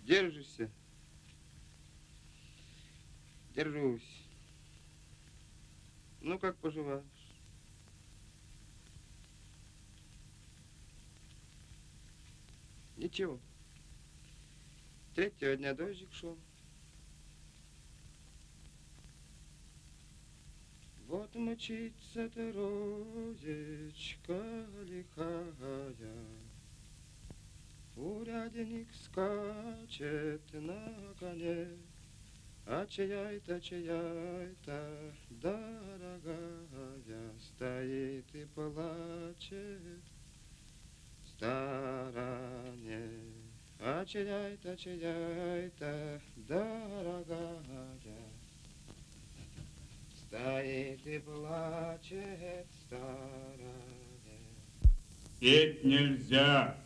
Держишься? Держусь. Ну, как поживаешь? Ничего. Третьего дня дождик шел. Вот мчится-то розечка Урядник скачет на коне, А чья-то, чья-то дорогая Стоит и плачет в стороне. А чья-то, чья-то дорогая Стоит и плачет в стороне. Петь нельзя.